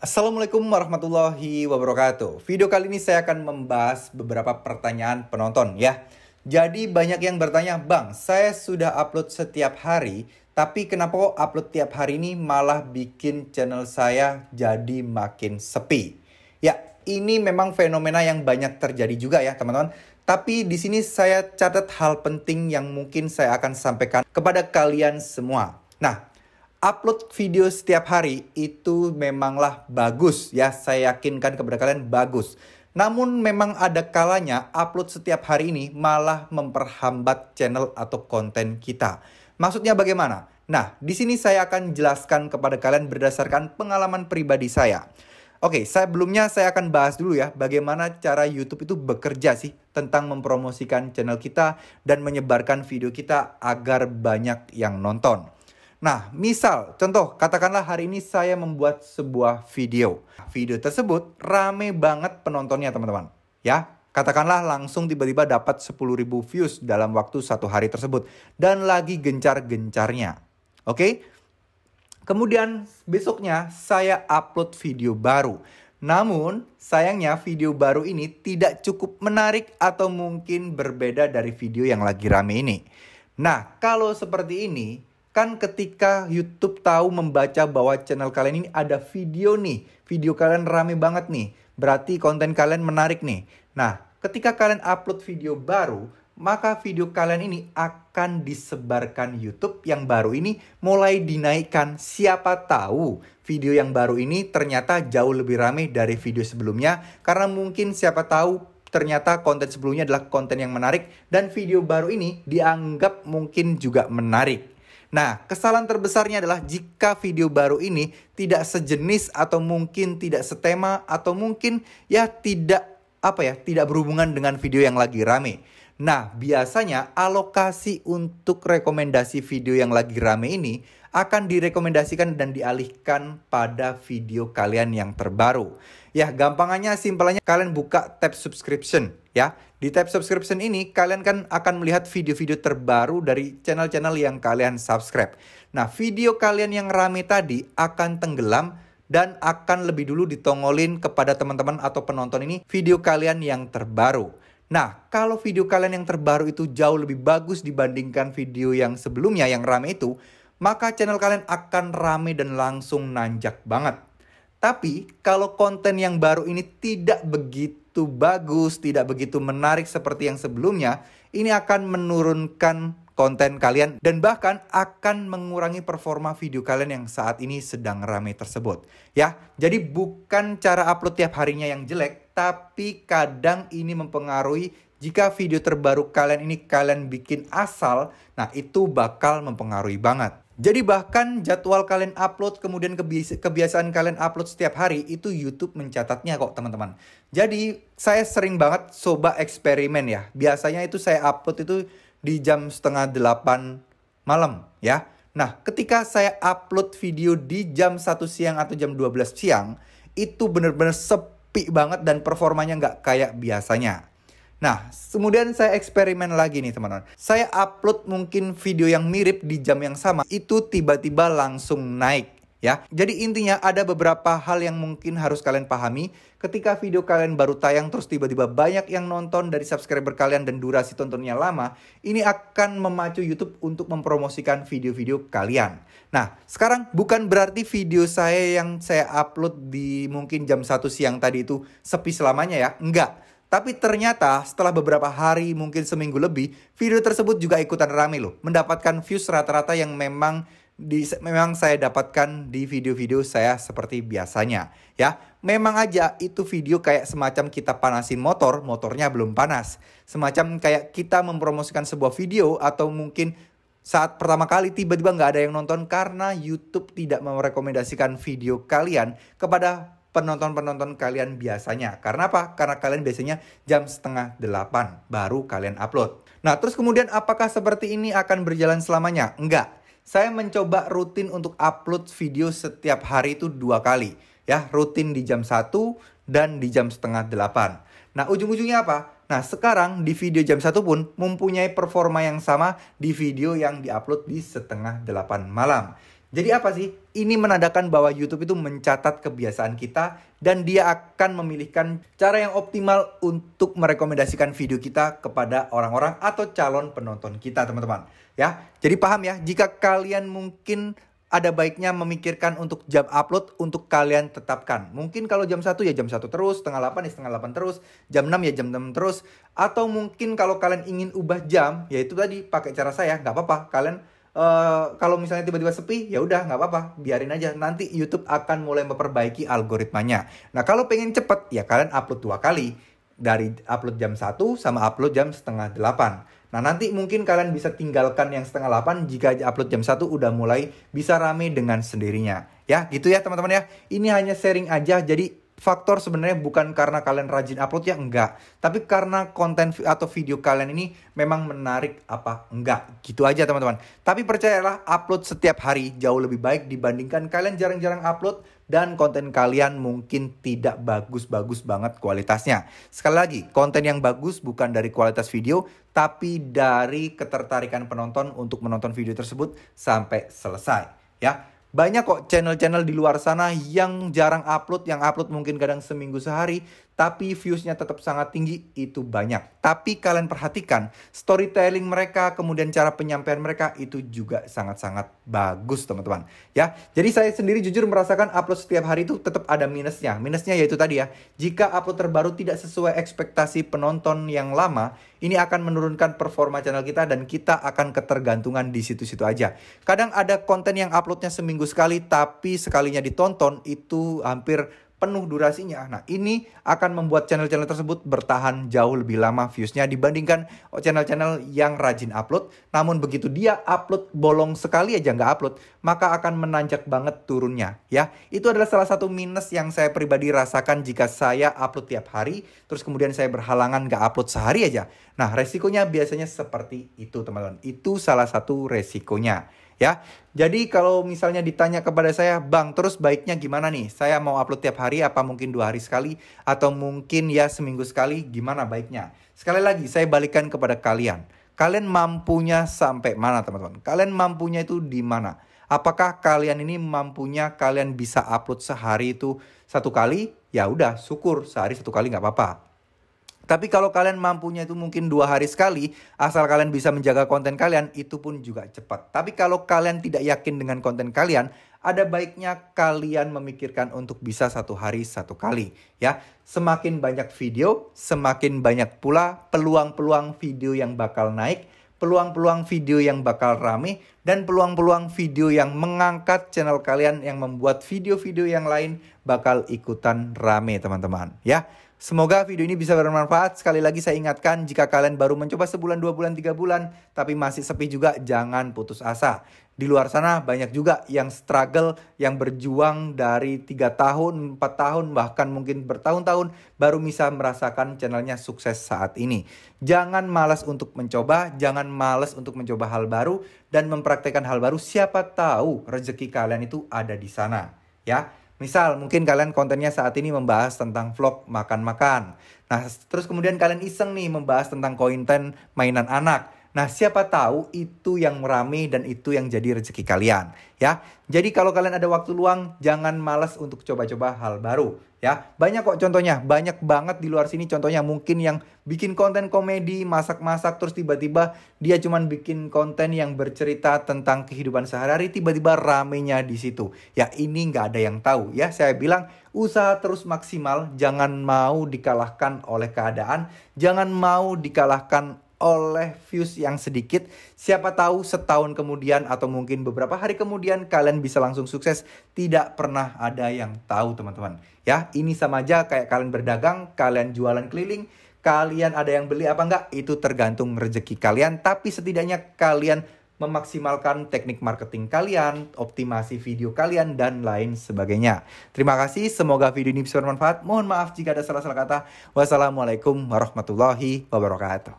Assalamualaikum warahmatullahi wabarakatuh. Video kali ini saya akan membahas beberapa pertanyaan penonton ya. Jadi banyak yang bertanya, Bang, saya sudah upload setiap hari, tapi kenapa kok upload tiap hari ini malah bikin channel saya jadi makin sepi? Ya, ini memang fenomena yang banyak terjadi juga ya teman-teman. Tapi di sini saya catat hal penting yang mungkin saya akan sampaikan kepada kalian semua. Nah, upload video setiap hari itu memanglah bagus ya. Saya yakinkan kepada kalian bagus. Namun memang ada kalanya upload setiap hari ini malah memperhambat channel atau konten kita. Maksudnya bagaimana? Nah, di sini saya akan jelaskan kepada kalian berdasarkan pengalaman pribadi saya. Oke, sebelumnya saya akan bahas dulu ya bagaimana cara YouTube itu bekerja sih tentang mempromosikan channel kita dan menyebarkan video kita agar banyak yang nonton. Nah, misal, contoh, katakanlah hari ini saya membuat sebuah video. Video tersebut rame banget penontonnya teman-teman. Ya, katakanlah langsung tiba-tiba dapat 10.000 views dalam waktu satu hari tersebut. Dan lagi gencar-gencarnya. Oke? Kemudian besoknya saya upload video baru. Namun, sayangnya video baru ini tidak cukup menarik atau mungkin berbeda dari video yang lagi rame ini. Nah, kalau seperti ini, kan ketika YouTube tahu membaca bahwa channel kalian ini ada video nih, video kalian rame banget nih, berarti konten kalian menarik nih. Nah, ketika kalian upload video baru, maka video kalian ini akan disebarkan YouTube yang baru ini mulai dinaikkan. Siapa tahu video yang baru ini ternyata jauh lebih rame dari video sebelumnya karena mungkin siapa tahu ternyata konten sebelumnya adalah konten yang menarik dan video baru ini dianggap mungkin juga menarik. Nah, kesalahan terbesarnya adalah jika video baru ini tidak sejenis atau mungkin tidak setema atau mungkin ya tidak apa ya, tidak berhubungan dengan video yang lagi rame. Nah, biasanya alokasi untuk rekomendasi video yang lagi rame ini akan direkomendasikan dan dialihkan pada video kalian yang terbaru. Ya, gampangannya simpelnya kalian buka tab subscription ya. Di tab subscription ini kalian kan akan melihat video-video terbaru dari channel-channel yang kalian subscribe. Nah, video kalian yang rame tadi akan tenggelam dan akan lebih dulu ditongolin kepada teman-teman atau penonton ini video kalian yang terbaru. Nah, kalau video kalian yang terbaru itu jauh lebih bagus dibandingkan video yang sebelumnya yang rame itu, maka channel kalian akan rame dan langsung nanjak banget. Tapi kalau konten yang baru ini tidak begitu bagus, tidak begitu menarik seperti yang sebelumnya, ini akan menurunkan konten kalian dan bahkan akan mengurangi performa video kalian yang saat ini sedang ramai tersebut. Ya, jadi bukan cara upload tiap harinya yang jelek, tapi kadang ini mempengaruhi jika video terbaru kalian ini kalian bikin asal, nah itu bakal mempengaruhi banget. Jadi bahkan jadwal kalian upload kemudian kebiasaan kalian upload setiap hari itu YouTube mencatatnya kok teman-teman. Jadi saya sering banget coba eksperimen ya. Biasanya itu saya upload itu di jam setengah delapan malam ya. Nah ketika saya upload video di jam 1 siang atau jam 12 siang itu bener-bener sepi banget dan performanya nggak kayak biasanya. Nah, kemudian saya eksperimen lagi nih teman-teman. Saya upload mungkin video yang mirip di jam yang sama, itu tiba-tiba langsung naik ya. Jadi intinya ada beberapa hal yang mungkin harus kalian pahami ketika video kalian baru tayang terus tiba-tiba banyak yang nonton dari subscriber kalian dan durasi tontonnya lama, ini akan memacu YouTube untuk mempromosikan video-video kalian. Nah, sekarang bukan berarti video saya yang saya upload di mungkin jam 1 siang tadi itu sepi selamanya ya. Enggak. Tapi ternyata setelah beberapa hari, mungkin seminggu lebih, video tersebut juga ikutan rame loh. Mendapatkan views rata-rata yang memang di memang saya dapatkan di video-video saya seperti biasanya ya. Memang aja itu video kayak semacam kita panasin motor, motornya belum panas. Semacam kayak kita mempromosikan sebuah video atau mungkin saat pertama kali tiba-tiba nggak ada yang nonton karena YouTube tidak merekomendasikan video kalian kepada penonton-penonton kalian biasanya. Karena apa? Karena kalian biasanya jam setengah delapan baru kalian upload. Nah, terus kemudian apakah seperti ini akan berjalan selamanya? Enggak. Saya mencoba rutin untuk upload video setiap hari itu dua kali. Ya, rutin di jam 1 dan di jam setengah delapan. Nah, ujung-ujungnya apa? Nah, sekarang di video jam 1 pun mempunyai performa yang sama di video yang diupload di setengah delapan malam. Jadi apa sih? Ini menandakan bahwa YouTube itu mencatat kebiasaan kita dan dia akan memilihkan cara yang optimal untuk merekomendasikan video kita kepada orang-orang atau calon penonton kita, teman-teman. Ya. Jadi paham ya, jika kalian mungkin ada baiknya memikirkan untuk jam upload untuk kalian tetapkan. Mungkin kalau jam 1 ya jam 1 terus, setengah 8 ya setengah 8 terus, jam 6 ya jam 6 terus. Atau mungkin kalau kalian ingin ubah jam, ya itu tadi pakai cara saya, nggak apa-apa. Kalian uh, kalau misalnya tiba-tiba sepi, ya udah nggak apa-apa, biarin aja. Nanti YouTube akan mulai memperbaiki algoritmanya. Nah kalau pengen cepet, ya kalian upload dua kali. Dari upload jam 1 sama upload jam setengah 8. Nah nanti mungkin kalian bisa tinggalkan yang setengah 8 jika upload jam 1 udah mulai bisa rame dengan sendirinya. Ya gitu ya teman-teman ya. Ini hanya sharing aja jadi faktor sebenarnya bukan karena kalian rajin upload ya enggak. Tapi karena konten atau video kalian ini memang menarik apa enggak. Gitu aja teman-teman. Tapi percayalah upload setiap hari jauh lebih baik dibandingkan kalian jarang-jarang upload dan konten kalian mungkin tidak bagus-bagus banget kualitasnya. Sekali lagi konten yang bagus bukan dari kualitas video tapi dari ketertarikan penonton untuk menonton video tersebut sampai selesai ya banyak kok channel-channel di luar sana yang jarang upload, yang upload mungkin kadang seminggu sehari, tapi viewsnya tetap sangat tinggi, itu banyak. Tapi kalian perhatikan, storytelling mereka, kemudian cara penyampaian mereka, itu juga sangat-sangat bagus teman-teman. Ya, Jadi saya sendiri jujur merasakan upload setiap hari itu tetap ada minusnya. Minusnya yaitu tadi ya, jika upload terbaru tidak sesuai ekspektasi penonton yang lama, ini akan menurunkan performa channel kita dan kita akan ketergantungan di situ-situ aja. Kadang ada konten yang uploadnya seminggu sekali tapi sekalinya ditonton itu hampir penuh durasinya. Nah, ini akan membuat channel-channel tersebut bertahan jauh lebih lama viewsnya dibandingkan channel-channel yang rajin upload. Namun begitu dia upload bolong sekali aja nggak upload, maka akan menanjak banget turunnya. Ya, itu adalah salah satu minus yang saya pribadi rasakan jika saya upload tiap hari, terus kemudian saya berhalangan nggak upload sehari aja. Nah, resikonya biasanya seperti itu teman-teman. Itu salah satu resikonya ya. Jadi kalau misalnya ditanya kepada saya, Bang, terus baiknya gimana nih? Saya mau upload tiap hari apa mungkin dua hari sekali atau mungkin ya seminggu sekali? Gimana baiknya? Sekali lagi saya balikan kepada kalian. Kalian mampunya sampai mana teman-teman? Kalian mampunya itu di mana? Apakah kalian ini mampunya kalian bisa upload sehari itu satu kali? Ya udah, syukur sehari satu kali nggak apa-apa. Tapi kalau kalian mampunya itu mungkin dua hari sekali, asal kalian bisa menjaga konten kalian, itu pun juga cepat. Tapi kalau kalian tidak yakin dengan konten kalian, ada baiknya kalian memikirkan untuk bisa satu hari satu kali. Ya, semakin banyak video, semakin banyak pula peluang-peluang video yang bakal naik, peluang-peluang video yang bakal rame, dan peluang-peluang video yang mengangkat channel kalian yang membuat video-video yang lain bakal ikutan rame teman-teman. Ya, Semoga video ini bisa bermanfaat. Sekali lagi saya ingatkan, jika kalian baru mencoba sebulan, dua bulan, tiga bulan, tapi masih sepi juga, jangan putus asa. Di luar sana banyak juga yang struggle, yang berjuang dari tiga tahun, empat tahun, bahkan mungkin bertahun-tahun, baru bisa merasakan channelnya sukses saat ini. Jangan malas untuk mencoba, jangan malas untuk mencoba hal baru, dan mempraktekkan hal baru. Siapa tahu rezeki kalian itu ada di sana. Ya, Misal mungkin kalian kontennya saat ini membahas tentang vlog makan-makan. Nah, terus kemudian kalian iseng nih membahas tentang konten mainan anak. Nah, siapa tahu itu yang rame dan itu yang jadi rezeki kalian, ya. Jadi kalau kalian ada waktu luang, jangan malas untuk coba-coba hal baru, ya. Banyak kok contohnya, banyak banget di luar sini contohnya mungkin yang bikin konten komedi, masak-masak terus tiba-tiba dia cuman bikin konten yang bercerita tentang kehidupan sehari-hari, tiba-tiba ramenya di situ. Ya, ini nggak ada yang tahu, ya. Saya bilang usaha terus maksimal, jangan mau dikalahkan oleh keadaan, jangan mau dikalahkan oleh views yang sedikit. Siapa tahu setahun kemudian atau mungkin beberapa hari kemudian kalian bisa langsung sukses. Tidak pernah ada yang tahu teman-teman. Ya, ini sama aja kayak kalian berdagang, kalian jualan keliling, kalian ada yang beli apa enggak, itu tergantung rezeki kalian. Tapi setidaknya kalian memaksimalkan teknik marketing kalian, optimasi video kalian, dan lain sebagainya. Terima kasih, semoga video ini bisa bermanfaat. Mohon maaf jika ada salah-salah kata. Wassalamualaikum warahmatullahi wabarakatuh.